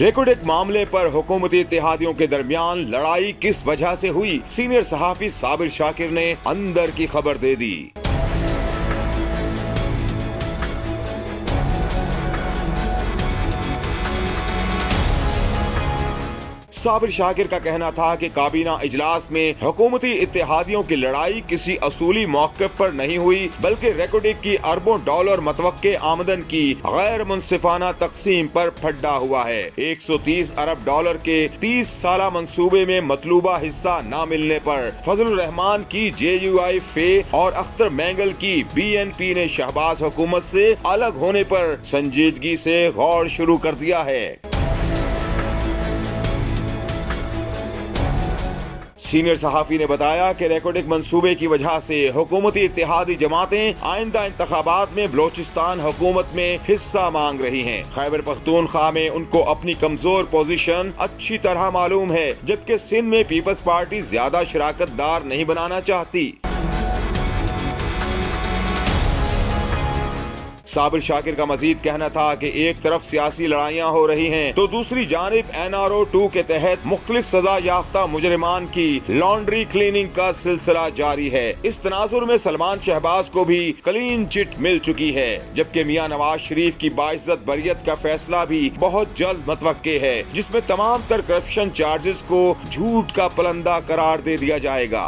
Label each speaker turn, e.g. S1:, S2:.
S1: रेकोडेक मामले पर हुकूमती इतिहादियों के दरमियान लड़ाई किस वजह से हुई? सीनियर सहाफी साबिर शाकिर ने अंदर की खबर दे दी। साबिर शाकिर का कहना था कि काबीना इजलास में हुकूमती इतिहादियों की लड़ाई किसी असूली मौके पर नहीं हुई, बल्कि रेकोडिक की अरबों डॉलर मतवक़ आमदन की गैर मुनसिफाना तकसीम पर फड्डा हुआ है। 130 अरब डॉलर के 30 साल मंसूबे में मतलूबा हिस्सा न मिलने पर फजल रहमान की जे यू आई फे और अख्तर मैंगल की बी एन पी ने शहबाज हुकूमत से अलग होने पर संजीदगी से गौर शुरू कर दिया है। सीनियर सहाफी ने बताया कि रिकॉर्डिक मंसूबे की वजह से हुकूमती इतिहादी जमातें आइंदा इंतबात में बलोचिस्तान हुकूमत में हिस्सा मांग रही हैं। खैबर पख्तूनख्वा में उनको अपनी कमज़ोर पोजीशन अच्छी तरह मालूम है, जबकि सिंध में पीपल्स पार्टी ज़्यादा शराकत दार नहीं बनाना चाहती। साबिर शाकिर का मजीद कहना था कि एक तरफ़ सियासी लड़ाइयाँ हो रही हैं तो दूसरी जानब एन आर ओ टू के तहत मुख्तलिफ़ सजा याफ्ता मुजरमान की लॉन्ड्री क्लीनिंग का सिलसिला जारी है। इस तनाजुर में सलमान शहबाज को भी क्लीन चिट मिल चुकी है, जबकि मियाँ नवाज़ शरीफ की बाइज्जत बरियत का फैसला भी बहुत जल्द मतवक़ है, जिसमें तमाम तर करप्शन चार्जेस को झूठ का पलंदा करार दे दिया जाएगा।